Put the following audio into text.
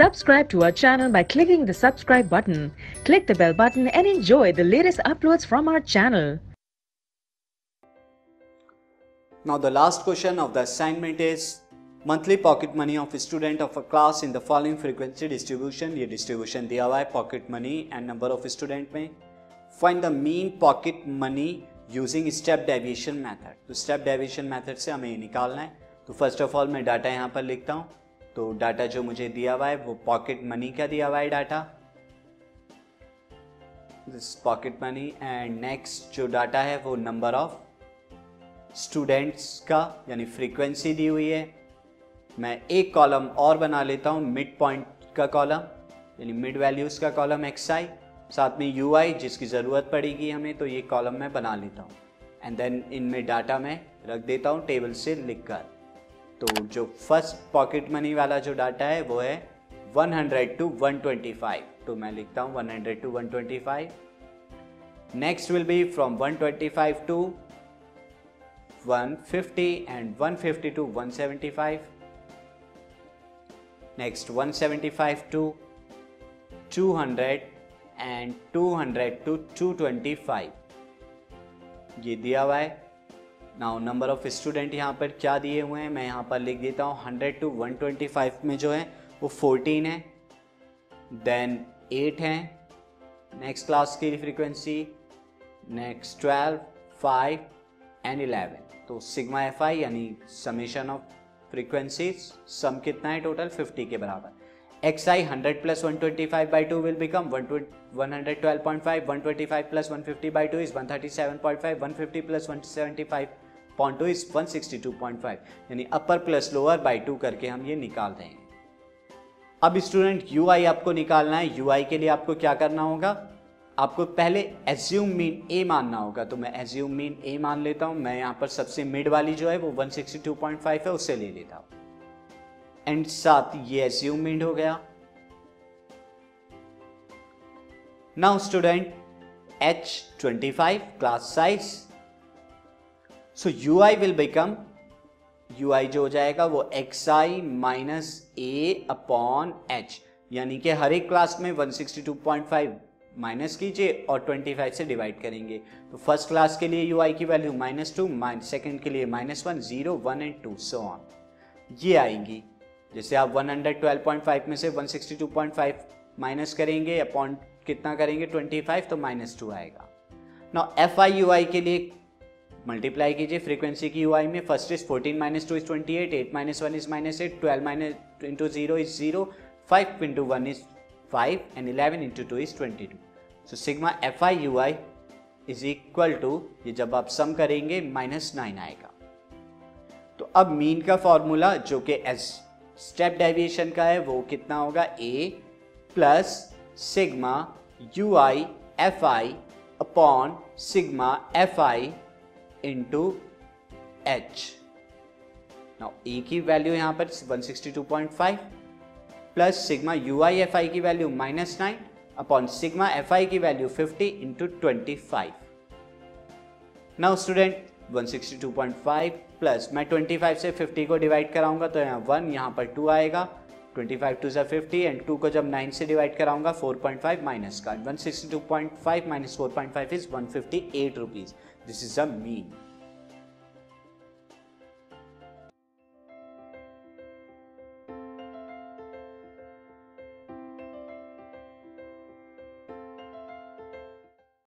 Subscribe to our channel by clicking the subscribe button. Click the bell button and enjoy the latest uploads from our channel. Now the last question of the assignment is monthly pocket money of a student of a class in the following frequency distribution ये distribution दिया हुआ है pocket money and number of student में find the mean pocket money using step deviation method तो step deviation method से हमें ये निकालना है तो first of all मैं डाटा यहाँ पर लिखता हूँ तो डाटा जो मुझे दिया हुआ है, वो पॉकेट मनी का दिया हुआ है data. This pocket money and next जो डाटा है, वो नंबर ऑफ़ स्टूडेंट्स का, यानी फ्रीक्वेंसी दी हुई है। मैं एक कॉलम और बना लेता हूँ मिड पॉइंट का कॉलम यानी मिड वैल्यूज़ का कॉलम एक्स आई साथ में यू आई जिसकी ज़रूरत पड़ेगी हमें तो ये कॉलम मैं बना लेता हूँ। एंड देन इनमें डाटा मैं रख देता हूँ टेबल से लिख कर तो जो फ़र्स्ट पॉकेट मनी वाला जो डाटा है, वो है 100 टू 125 तो मैं लिखता हूँ 100 to 125 next will be from 125 to 150 and 150 to 175 next 175 to 200 and 200 to 225 ये दिया हुआ है। नाउ नंबर ऑफ़ स्टूडेंट यहाँ पर क्या दिए हुए हैं? मैं यहाँ पर लिख देता हूँ hundred to one twenty five में जो है, वो फोर्टीन है। देन एट है। नेक्स्ट क्लास की frequency next twelve five and eleven तो सिग्मा एफ़ आई यानी समीशन ऑफ़ फ्रीक्वेंसी सम कितना है टोटल फिफ्टी के बराबर। X I hundred plus one twenty five by two will become one one hundred twelve point five one twenty five plus one fifty by two is one thirty seven point five one fifty plus one seventy five point two is one sixty two point five यानी upper plus lower by two करके हम ये निकाल देंगे। अब student you आई आपको निकालना है। यू आई के लिए आपको क्या करना होगा? आपको पहले एज्यूम मीन ए मानना होगा। तो मैं एज्यूम मीन ए मान लेता हूँ। मैं यहाँ पर सबसे मिड वाली जो है वो 162.5 है, उससे ले लेता हूँ। एंड साथ ये एज्यूम हो गया। Now student H twenty five class size so U I will become U I जो हो जाएगा वो X I minus A upon H यानी कि हर एक क्लास में 162.5 माइनस कीजिए और 25 से डिवाइड करेंगे। तो फ़र्स्ट क्लास के लिए यू आई की वैल्यू माइनस टू सेकेंड के लिए minus one zero one and two so on ये आएँगी। जैसे आप 112.5 में से 162.5 माइनस करेंगे अपॉन कितना करेंगे? 25 तो माइनस टू आएगा। ना एफ़ आई यू आई के लिए मल्टीप्लाई कीजिए फ्रीक्वेंसी की यू आई में। First is 14 minus two is 28 eight minus one is minus eight twelve minus into zero is zero five into one is five and eleven into two is twenty two so sigma F I U I is equal to ये जब आप सम करेंगे minus nine आएगा। तो अब mean का formula जो कि एस स्टेप डेविएशन का है, वो कितना होगा? A plus sigma U I F I upon sigma F I into H now A की वैल्यू यहाँ पर 162.5 plus sigma U I F I की value minus nine upon sigma F I की value 50 into twenty five now student 162.5 plus मैं 25 से 50 को divide कराऊँगा तो यहाँ वन यहाँ पर टू आएगा। 25 टू से फिफ्टी एंड टू को जब नाइन से डिवाइड कराऊँगा 4.5 माइनस का 162.5 minus 4.5 is 158 rupees this is a mean